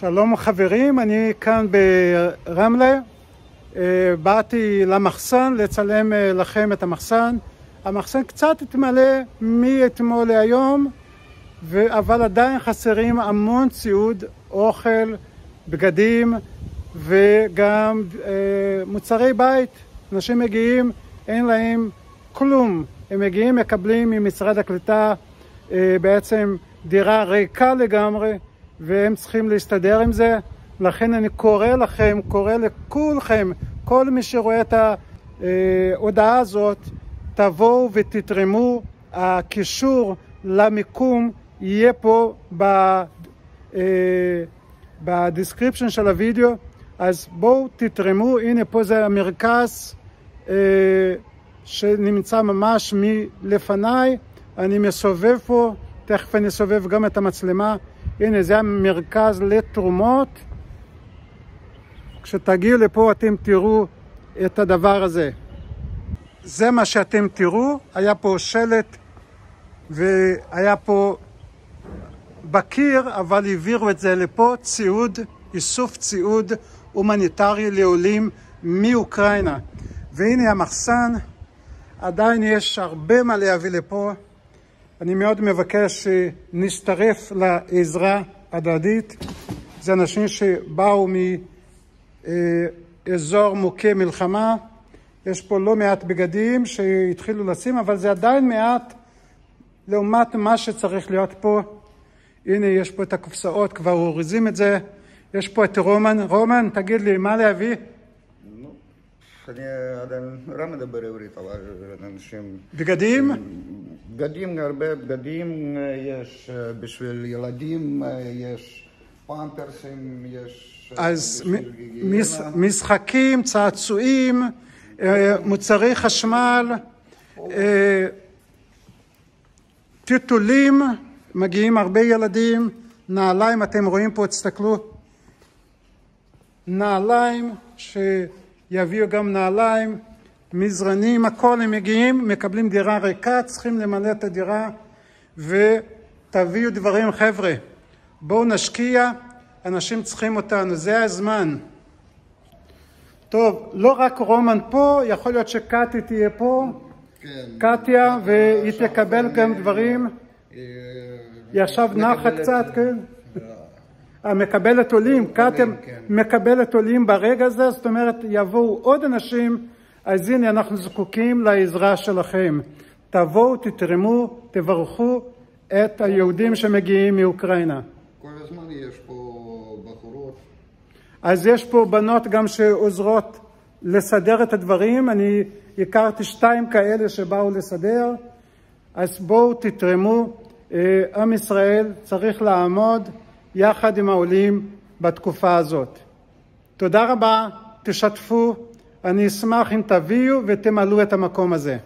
שלום חברים, אני כאן ברמלה. אה, באתי למחסן לצלם אה, לכם את המחסן. המחסן קצת התמלא מאתמול להיום, אבל עדיין חסרים המון ציוד, אוכל, בגדים וגם אה, מוצרי בית. אנשים מגיעים, אין להם כלום. הם מגיעים, מקבלים ממשרד הקליטה בעצם דירה ריקה לגמרי. והם צריכים להסתדר עם זה. לכן אני קורא לכם, קורא לכולכם, כל מי שרואה את ההודעה הזאת, תבואו ותתרמו. הקישור למיקום יהיה פה ב... אה, ב description של הוידאו, אז בואו תתרמו, הנה פה זה המרכז אה, שנמצא ממש מלפניי, אני מסובב פה, תכף אני אסובב גם את המצלמה הנה זה המרכז לתרומות. כשתגיעו לפה אתם תראו את הדבר הזה. זה מה שאתם תראו, היה פה שלט והיה פה בקיר, אבל העבירו את זה לפה, ציוד, איסוף ציוד הומניטרי לעולים מאוקראינה. והנה המחסן, עדיין יש הרבה מה להביא לפה. אני מאוד מבקש שנצטרף לעזרה הדדית. זה אנשים שבאו מאזור מוכה מלחמה. יש פה לא מעט בגדים שהתחילו לשים, אבל זה עדיין מעט לעומת מה שצריך להיות פה. הנה, יש פה את הקופסאות, כבר אורזים את זה. יש פה את רומן. רומן, תגיד לי, מה להביא? אני עדיין לא מדבר עברית, אבל אנשים... בגדים? בגדים, הרבה בגדים יש בשביל ילדים, יש פמפרסים, יש... אז מש, משחקים, צעצועים, מוצרי חשמל, טיטולים, מגיעים הרבה ילדים, נעליים, אתם רואים פה, תסתכלו, נעליים ש... יביאו גם נעליים, מזרנים, הכל הם מגיעים, מקבלים דירה ריקה, צריכים למלא את הדירה ותביאו דברים חבר'ה, בואו נשקיע, אנשים צריכים אותנו, זה הזמן. טוב, לא רק רומן פה, יכול להיות שקטי תהיה פה, כן, קטיה, והיא תקבל גם דברים. היא עכשיו נחה קצת, כן? המקבלת עולים, קטיה כן. מקבלת עולים ברגע הזה, זאת אומרת יבואו עוד אנשים, אז הנה אנחנו זקוקים לעזרה שלכם. תבואו, תתרמו, תברכו את היהודים שמגיעים מאוקראינה. כל הזמן יש פה בחורות. אז יש פה בנות גם שעוזרות לסדר את הדברים, אני הכרתי שתיים כאלה שבאו לסדר, אז בואו תתרמו, אה, עם ישראל צריך לעמוד יחד עם העולים בתקופה הזאת. תודה רבה, תשתפו, אני אשמח אם תביאו ותמלאו את המקום הזה.